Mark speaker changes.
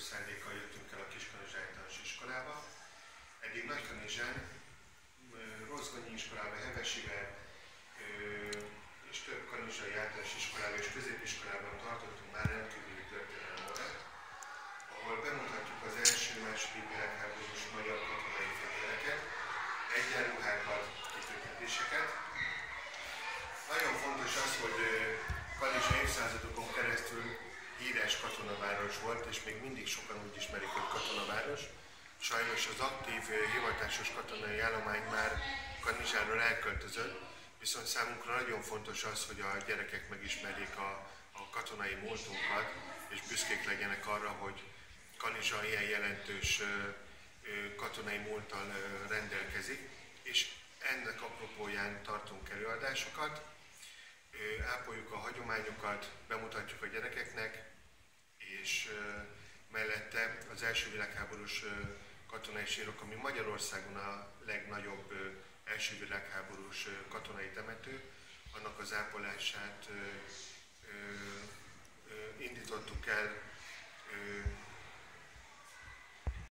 Speaker 1: szándékkal jöttünk el a Kiskanizsán általános iskolába. Eddig Nagykanizsán, Rozgonyi iskolában, Hevesivel és több kanizsai általános iskolában és középiskolában tartottunk már rendkívüli történelem órát, ahol bemutatjuk az első második világháborús magyar katonai fegyvereket, egyenruhákat, kitüntetéseket. Nagyon fontos az, hogy Kanizsa évszázadokon keresztül híres katonaváros volt, és még mindig sokan úgy ismerik, hogy katonaváros. Sajnos az aktív hivatásos katonai állomány már Kanizsáról elköltözött, viszont számunkra nagyon fontos az, hogy a gyerekek megismerjék a, a katonai múltunkat, és büszkék legyenek arra, hogy Kanizsa ilyen jelentős katonai múlttal rendelkezik, és ennek apropóján tartunk előadásokat, ápoljuk a hagyományokat, bemutatjuk a gyerekeknek, és mellette az első világháborús katonai sírok, ami Magyarországon a legnagyobb első világháborús katonai temető, annak az ápolását